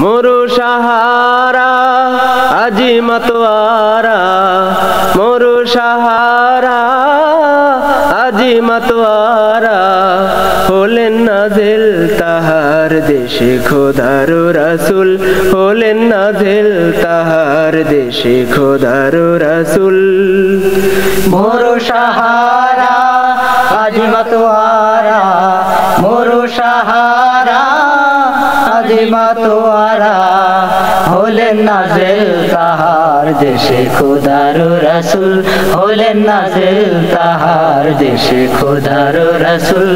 মরু সাহারা, আজি মতোয়ারা। মরু সাহারা, আজি মতোয়ারা। হলেন নাজেল তাহার দেশে খোদার রাসুল। হলেন নাজেল তাহার দেশে খোদার রাসুল। মোরো সাহারা, আজি মাতোয়ারা। মোরো সাহারা আজি মাতোয়ারা হলেন নাজেল তাহার দেশে খোদার রাসুল। হলেন নাজেল তাহার দেশে খোদার রাসুল।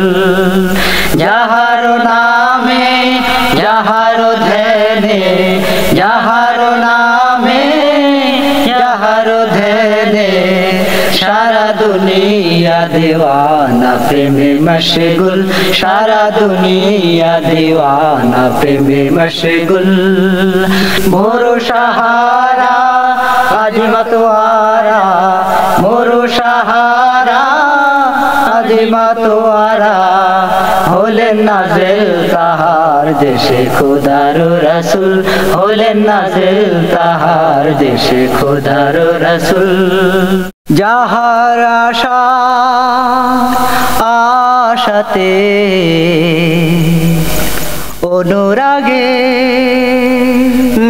যাহার নামে, যাহার ধ্যানে, যাহার নামে, যাহার দুনিয়া দেওয়ানা প্রেমে মশগুল, সারা দুনিয়া দেওয়ানা প্রেমে মশগুল। মোরো সাহারা, আজি মতোয়ারা, মোরো সাহারা, আজি মতোয়ারা। হলেন নাজেল তাহার দেশে খোদার রাসুল, হলেন নাজেল তাহার দেশে খোদার রাসুল। যাহার আশা আশাতে অনুরাগে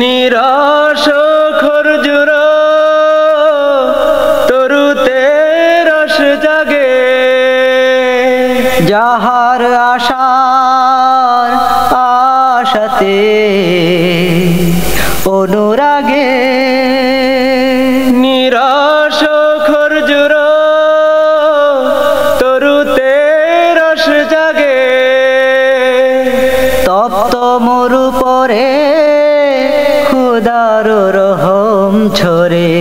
নিরস খরজুর তরুতে রস জাগে। যাহার আশার আশাতে রহম ছড়ে,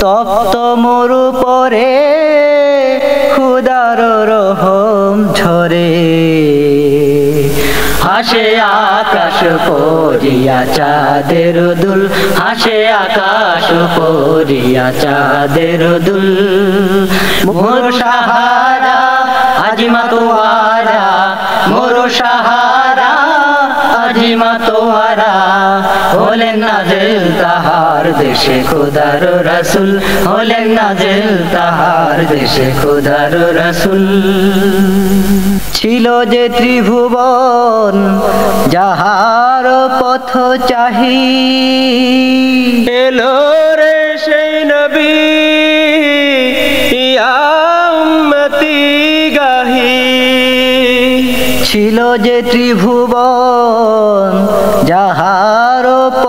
তপ্ত মরু পরে খুদার রহম ঝরে হাসে আকাশ পরিয়া চাঁদের দুল, হাসে আকাশ পরিয়া চাঁদের দুল। মোর সাহারা আজিমা তোয়ারা মোর সাহারা আজিমা তোয়ারা হলেন নাজেল তাহার দেশে খোদার রাসুল। হলেন নাজেল তাহার দেশে খোদার রাসুল। ছিল যে ত্রিভুবন যাহার পথ চাহি। এলো রে সেই নবী ইয়া উম্মতি গাহি। ছিল যে ত্রিভুবন যাহার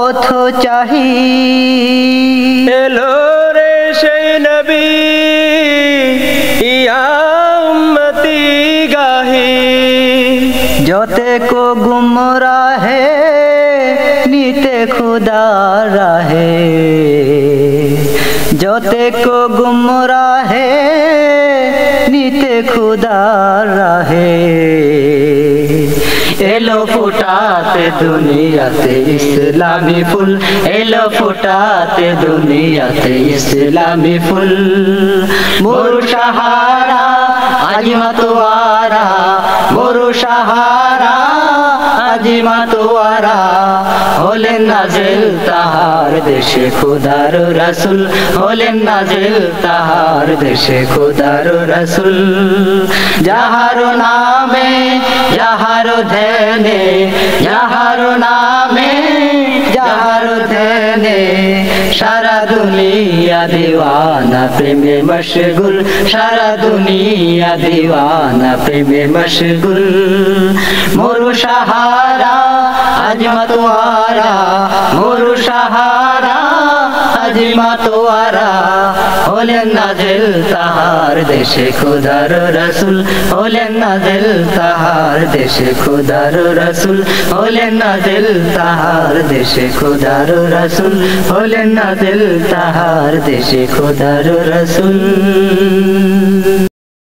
পথ চাহি। এলো রে সেই নবী ইয়া উম্মতি গাহি। যতে কো গুমরা হে নিতে খুদা রাহে। যতে কো গুমরা হে নিতে খুদা রাহে। এলো ফুটাতে দুনিয়াতে ইসলামী ফুল। এলো ফুটাতে দুনিয়াতে ইসলামী ফুল। মোর সাহারা আজিমা তোয়ারা মোর সাহারা আজিমা তোয়ারা হলেন নাজেল তাহার দেশে খুদার রাসুল। হলেন নাজেল তাহার দেশে খুদার রাসুল। যাহার নামে, যাহার ধ্যানে, যাহার নামে, যাহার ধ্যানে সারা দুনিয়া দিওয়ানা প্রেমে মশগুল। সারা দুনিয়া দিওয়ানা প্রেমে মশগুল। মোরু সাহারা আজমা তোয়ারা মোরু সাহারা আজমা তোয়ারা হলেন নাজেল তাহার দেশে খুদার রসুল, হলেন নাজেল তাহার দেশে খুদার রসুল, হলেন নাজেল তাহার দেশে খুদার রসুল, হলেন নাজেল তাহার দেশে খুদার রসুল।